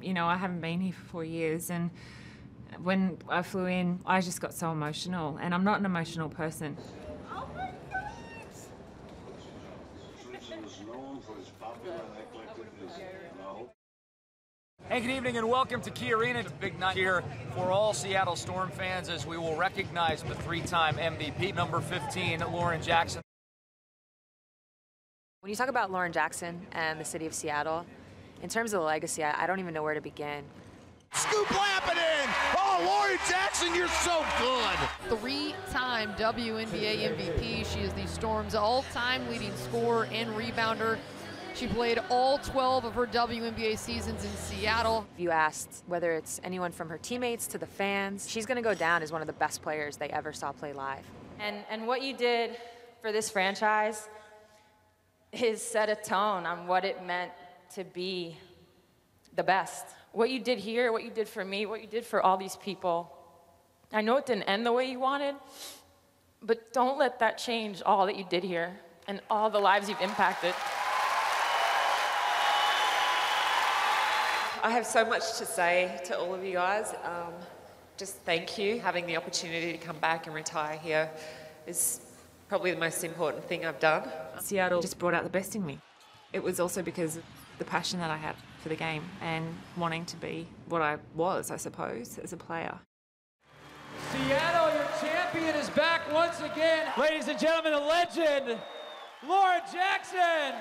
You know, I haven't been here for four years, and when I flew in, I just got so emotional, and I'm not an emotional person. Oh hey, good evening and welcome to Key Arena. It's a big night here for all Seattle Storm fans as we will recognize the three-time MVP, number 15, Lauren Jackson. When you talk about Lauren Jackson and the city of Seattle, in terms of the legacy, I, I don't even know where to begin. Scoop Lappin in! Oh, Lauren Jackson, you're so good! Three-time WNBA MVP. She is the Storm's all-time leading scorer and rebounder. She played all 12 of her WNBA seasons in Seattle. If you asked whether it's anyone from her teammates to the fans, she's going to go down as one of the best players they ever saw play live. And, and what you did for this franchise is set a tone on what it meant to be the best. What you did here, what you did for me, what you did for all these people. I know it didn't end the way you wanted, but don't let that change all that you did here and all the lives you've impacted. I have so much to say to all of you guys. Um, just thank you. Having the opportunity to come back and retire here is probably the most important thing I've done. Seattle just brought out the best in me. It was also because of the passion that I had for the game and wanting to be what I was, I suppose, as a player. Seattle, your champion, is back once again. Ladies and gentlemen, a legend, Lauren Jackson.